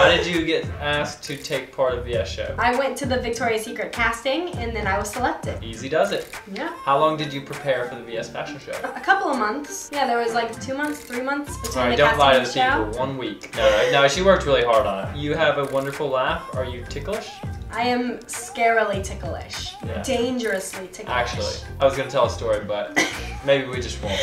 How did you get asked to take part of the VS show? I went to the Victoria's Secret casting and then I was selected. Easy does it. Yeah. How long did you prepare for the VS fashion show? A couple of months. Yeah, there was like two months, three months between Alright, the don't lie to the people. One week. No, no, no, she worked really hard on it. You have a wonderful laugh. Are you ticklish? I am scarily ticklish. Yeah. Dangerously ticklish. Actually, I was gonna tell a story, but maybe we just won't.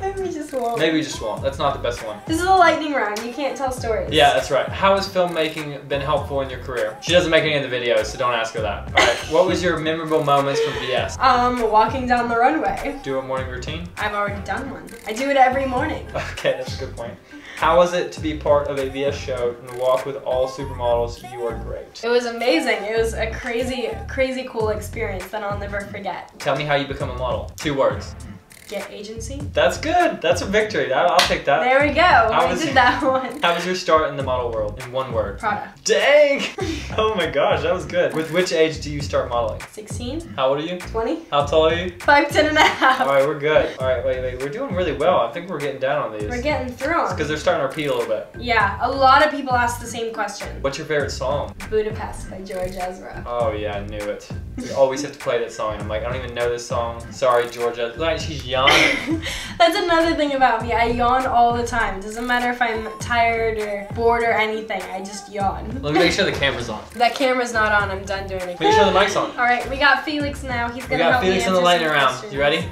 Maybe we just won't. Maybe we just won't. That's not the best one. This is a lightning round. You can't tell stories. Yeah, that's right. How has filmmaking been helpful in your career? She doesn't make any of the videos, so don't ask her that. All right. What was your memorable moments from VS? Um, walking down the runway. Do a morning routine? I've already done one. I do it every morning. Okay, that's a good point. How was it to be part of a VS show and walk with all supermodels? You are great. It was amazing. It was a crazy, crazy cool experience that I'll never forget. Tell me how you become a model. Two words. Get agency. That's good. That's a victory. I'll take that. There we go. I was- did that one. How was your start in the model world? In one word. Prada. Dang! Oh my gosh, that was good. With which age do you start modeling? 16, How old are you? 20, How tall are you? 5, 10 and a half. All right, we're good. All right, wait, wait. We're doing really well. I think we're getting down on these. We're getting through 'em. because they're starting to repeat a little bit. Yeah, a lot of people ask the same question. What's your favorite song? Budapest by George Ezra. Oh yeah, I knew it. We always have to play that song. I'm like, I don't even know this song. Sorry, Georgia. Like she's yawning. That's another thing about me. I yawn all the time. Doesn't matter if I'm tired or bored or anything. I just yawn. Let me make sure the camera's on. That camera's not on. I'm done doing it. Make sure the mic's on. All right, we got Felix now. He's We gonna got help Felix me in the answer lightning round. You ready?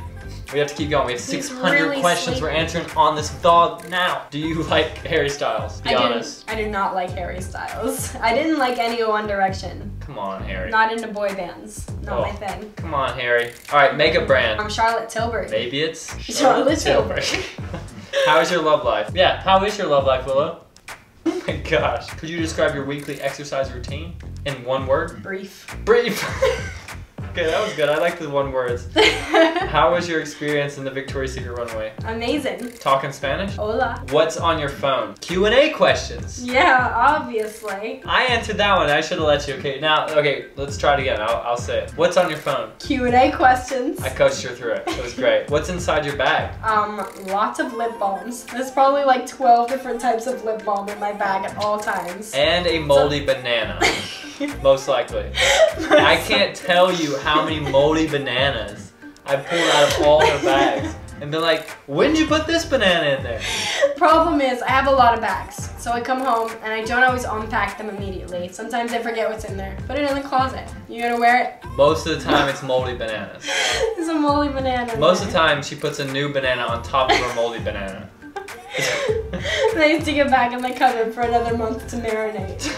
We have to keep going. We have He's 600 really questions we're answering on this vlog now. Do you like Harry Styles? Be I honest. Do, I do not like Harry Styles. I didn't like any of One Direction. Come on, Harry. Not into boy bands. Not Oh. my thing. Come on, Harry. All right, make a brand. I'm Charlotte Tilbury. Maybe it's Charlotte Tilbury. how is your love life? Yeah, how is your love life, Willow? Oh my gosh. Could you describe your weekly exercise routine in one word? Brief. Brief. Okay, that was good. I like the one words. How was your experience in the Victoria's Secret runway? Amazing. Talking Spanish? Hola. What's on your phone? Q&A questions. Yeah, obviously. I answered that one. I should have let you. Okay, now, okay, let's try it again. I'll, I'll say it. What's on your phone? Q&A questions. I coached her through it. It was great. What's inside your bag? Um, lots of lip balms. There's probably like 12 different types of lip balm in my bag at all times. And a moldy banana, most likely. I can't tell you how many moldy bananas I pulled out of all her bags. And been like, when did you put this banana in there? Problem is, I have a lot of bags. So I come home and I don't always unpack them immediately. Sometimes I forget what's in there. Put it in the closet. You gonna wear it? Most of the time it's moldy bananas. it's a moldy banana. Most of the time she puts a new banana on top of her moldy banana. they have to get back in the cupboard for another month to marinate.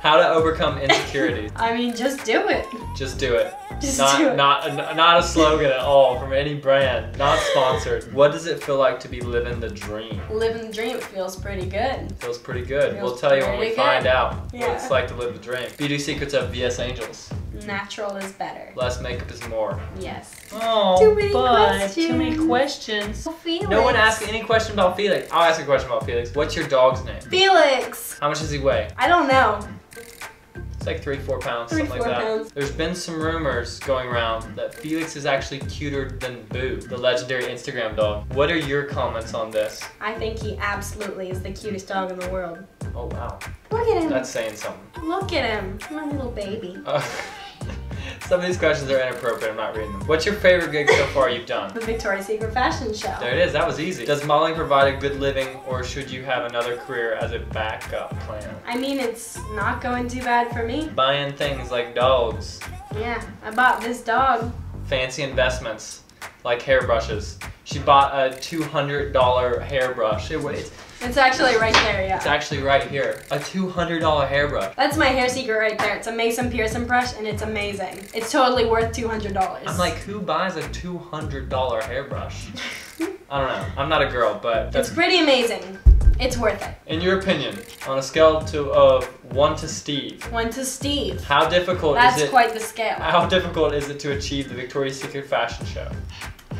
How to overcome insecurity. I mean, just do it. Just do it. Just not, do it. Not, not a slogan at all from any brand. Not sponsored. What does it feel like to be living the dream? Living the dream feels pretty good. Feels pretty good. Feels we'll tell you when we pretty find good. out what it's like to live the dream. Beauty secrets of VS Angels. Natural is better. Less makeup is more. Yes. Oh, Too many but too many questions. questions. Felix. No one asked any question about Felix. I'll ask a question about Felix. What's your dog's name? Felix. How much does he weigh? I don't know. It's like three, four pounds, Three, something four like that. pounds. There's been some rumors going around that Felix is actually cuter than Boo, the legendary Instagram dog. What are your comments on this? I think he absolutely is the cutest dog in the world. Oh wow, Look at him. that's saying something. Look at him. My little baby. Uh, some of these questions are inappropriate. I'm not reading them. What's your favorite gig so far you've done? The Victoria's Secret fashion show. There it is. That was easy. Does modeling provide a good living, or should you have another career as a backup plan? I mean, it's not going too bad for me. Buying things like dogs, Yeah, I bought this dog. fancy investments like hairbrushes. She bought a $200 hairbrush. It, it's, It's actually right there, yeah. it's actually right here. A $200 hairbrush. That's my hair secret right there. It's a Mason Pearson brush and it's amazing. It's totally worth $200. I'm like, who buys a $200 hairbrush? I don't know. I'm not a girl, but it's that's, pretty amazing. It's worth it. in your opinion, on a scale to of one to Steve, One to Steve. how difficult That's is it? That's quite the scale. How difficult is it to achieve the Victoria's Secret fashion show?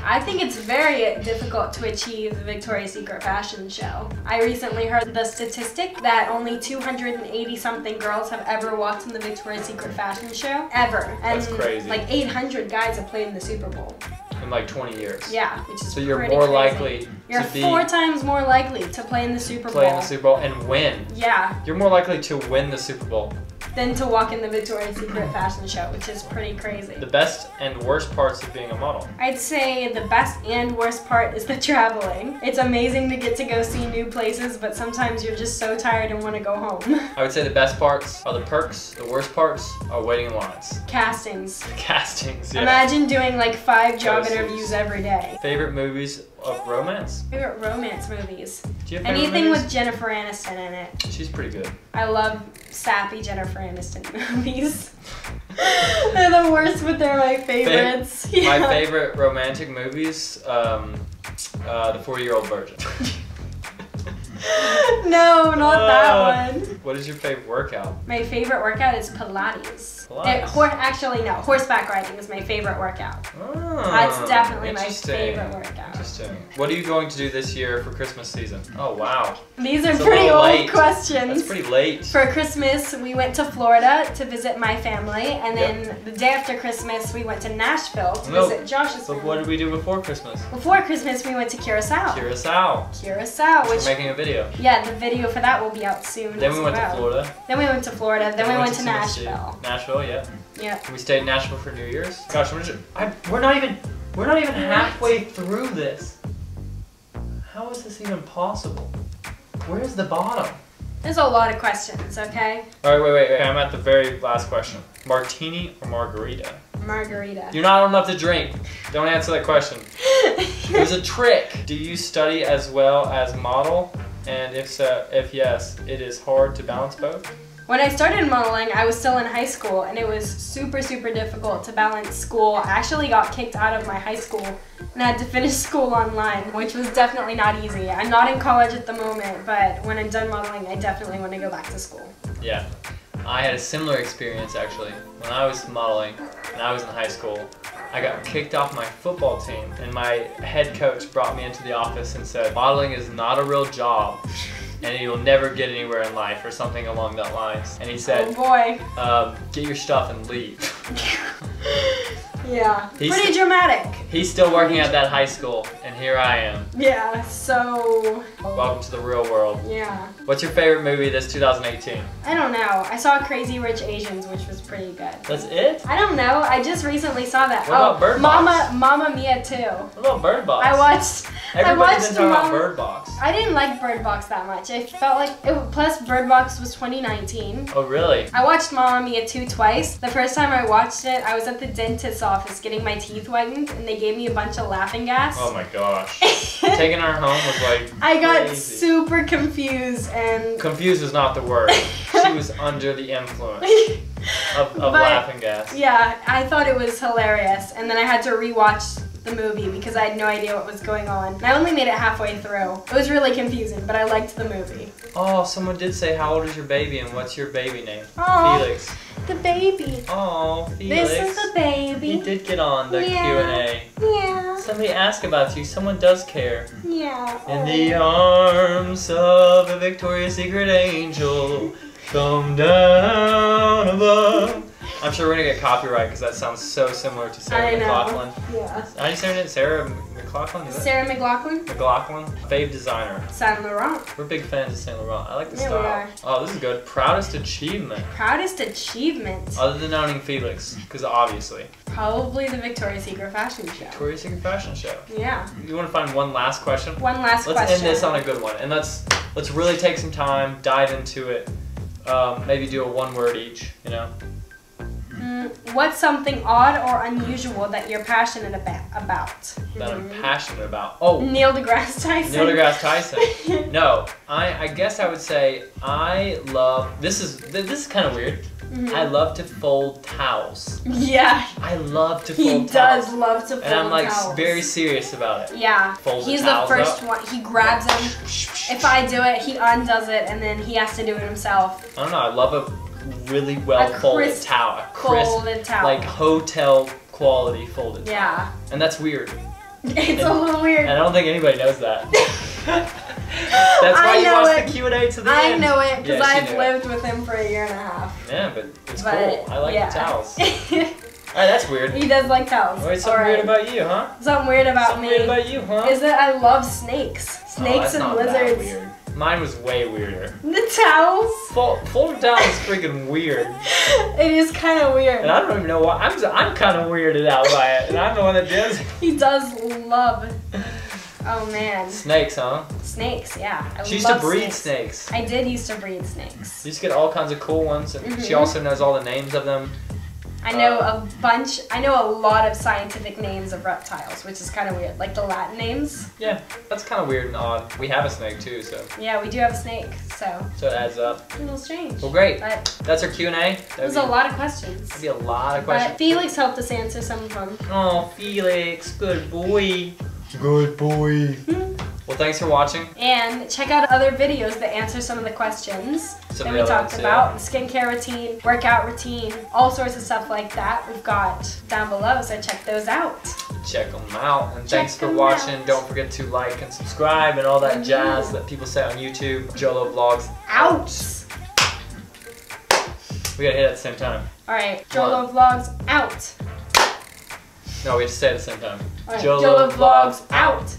I think it's very difficult to achieve the Victoria's Secret fashion show. I recently heard the statistic that only 280 something girls have ever walked in the Victoria's Secret fashion show ever. And That's crazy. like 800 guys have played in the Super Bowl. In like 20 years. Yeah, which is So you're more crazy. likely You're to be four times more likely to play in the Super play in the Super Bowl and win. yeah, You're more likely to win the Super Bowl. Than to walk in the Victoria's Secret fashion show, which is pretty crazy. The best and worst parts of being a model. I'd say the best and worst part is the traveling. It's amazing to get to go see new places, but sometimes you're just so tired and want to go home. I would say the best parts are the perks. The worst parts are waiting in lines. Castings. Castings. Yeah. Imagine doing like five job Go-tos. interviews every day. Favorite movies of romance? Favorite romance movies. Do you have Anything movies? with Jennifer Aniston in it. She's pretty good. I love sappy Jennifer Aniston movies. they're the worst, but they're my favorites. My Yeah. favorite romantic movies, um, uh, The Four Year Old Virgin. no, not Uh, that one. What is your favorite workout? My favorite workout is Pilates. Actually, no. Horseback riding is my favorite workout. Oh, That's definitely my favorite workout. Interesting. What are you going to do this year for Christmas season? Oh wow, These are It's pretty old late. questions. that's pretty late. For Christmas, we went to Florida to visit my family, and then the day after Christmas, we went to Nashville to No. visit Josh's So family. what did we do before Christmas? Before Christmas, we went to Curacao. Curacao. Curacao, We're making a video. yeah, the video for that will be out soon. Then we went to. Florida. Then we went to Florida. Then we went to Tennessee. Nashville. Nashville, yeah. Yep. We stayed in Nashville for New Year's. Gosh, we're, I, we're not even we're not even halfway through this. How is this even possible? Where's the bottom? There's a lot of questions. Okay. All right, wait, wait, wait. I'm at the very last question. Martini or margarita? Margarita. You're not old enough to drink. Don't answer that question. It was a trick. Do you study as well as model? And if so, if yes, it is hard to balance both. When I started modeling, I was still in high school, and it was super, super difficult to balance school. I actually got kicked out of my high school and had to finish school online, which was definitely not easy. I'm not in college at the moment, but when I'm done modeling, I definitely want to go back to school. Yeah. I had a similar experience actually. When I was modeling and I was in high school, I got kicked off my football team and my head coach brought me into the office and said, modeling is not a real job and you'll never get anywhere in life or something along that lines. And he said, Oh boy. um, get your stuff and leave. Yeah. He's- Pretty dramatic. He's still working at that high school and here I am. Yeah, so. Welcome to the real world. Yeah. What's your favorite movie this 2018? I don't know. I saw Crazy Rich Asians, which was pretty good. That's it? I don't know. I just recently saw that. What oh, about Bird Box? Mama, Mamma Mia too. What about Bird Box? I watched. Everybody's watched been talking about Bird Box. I didn't like Bird Box that much. I felt like it, plus Bird Box was 2019. Oh really? I watched Mamma Mia 2 twice. The first time I watched it, I was at the dentist's office getting my teeth whitened, and they gave me a bunch of laughing gas. Oh my gosh. Taking her home was like I got crazy. super confused and confused is not the word. she was under the influence of, of But- laughing gas. yeah, I thought it was hilarious, and then I had to rewatch the movie because I had no idea what was going on. And I only made it halfway through. It was really confusing, but I liked the movie. Oh, someone did say, "How old is your baby?" and what's your baby name? Aw. Felix. The baby. Oh, Felix. This is the baby. He did get on the Yeah. Q and A. Yeah. Somebody asked about you. Someone does care. Yeah. In the arms of a Victoria's Secret angel, come down above. I'm sure we're gonna get copyright because that sounds so similar to Sarah I know. McLaughlin. Yeah. How do you say name? Sarah McLaughlin? Is it? Sarah McLaughlin, McLaughlin, fave designer. Saint Laurent. We're big fans of Saint Laurent. I like the Yeah, we style. are. Oh, this is good. Proudest achievement, Proudest achievement. other than owning Felix, because obviously Probably the Victoria's Secret fashion show. Victoria's Secret fashion show. Yeah. You want to find one last question? One last question. Let's end this on a good one, and let's let's really take some time, dive into it. Um, maybe do a one word each. You know. Mm, what's something odd or unusual that you're passionate about? about? that I'm Mhm. passionate about. Oh, Neil deGrasse Tyson. Neil deGrasse Tyson. No, I, I guess I would say I love. This is this is kind of weird. Mhm. I love to fold towels. Yeah, I love to fold he fold does towels. love to fold And I'm like towels. very serious about it. Yeah, Fold he's the towels first up. one. He grabs them. If I do it, he undoes it, and then he has to do it himself. I don't know. I love a really well folded crisp towel. A crisp, Folded towel. like hotel quality folded towel. yeah, And that's weird. it's a little weird. And I don't think anybody knows that. That's why I you know watch it. the Q and A to the I end. know it because Yeah, I've lived with him for a year and a half. Yeah, but it's But, cool. I like yeah. the towels. Alright, that's weird. He does like cows. Wait, something weird about you, huh? Something weird about something me weird about you, huh? is that I love snakes. Oh, Snakes that's and lizards. Mine was way weirder. The towels. Fold down is freaking weird. It is kind of weird. And I don't even know why. I'm, I'm kind of weirded out by it. And I'm the one that does. He does love. Oh man, Snakes, huh? snakes. Yeah, I She used to breed snakes. I did used to breed snakes. She used to get all kinds of cool ones. And she Mhm. also knows all the names of them. I know a bunch. I know a lot of scientific names of reptiles, which is kind of weird, like the Latin names. Yeah, that's kind of weird and odd. We have a snake too, so Yeah, we do have a snake, so so it adds up. a little strange. Well, great. But That's our Q and A. it was a lot of questions. That'd be a lot of questions. But questions. Felix helped us answer some of them. Oh, Felix, good boy. Good boy. Hmm. Well, thanks for watching. And check out other videos that answer some of the questions Some that we talked ones, about. Skincare routine, workout routine, all sorts of stuff like that we've got down below, so check those out. Check them out. And Check thanks for watching. out. Don't forget to like and subscribe and all that Mhm. jazz that people say on YouTube. Jolo Vlogs. Out! We gotta hit it at the same time. Alright, Jolo Vlogs out. No, we have to say it at the same time. Alright, Jolo Jolo Vlogs Vlogs out.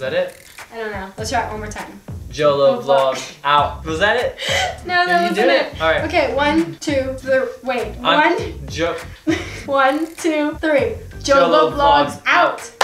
Is that it? I don't know. Let's try it one more time. Jolo Vlog- Vlogs out. Was that it? No, that you wasn't did it. it. All right. Okay, one, two, three. Wait, I'm one, Jo- one, two, three. Jolo Jolo Vlogs Vlogs out.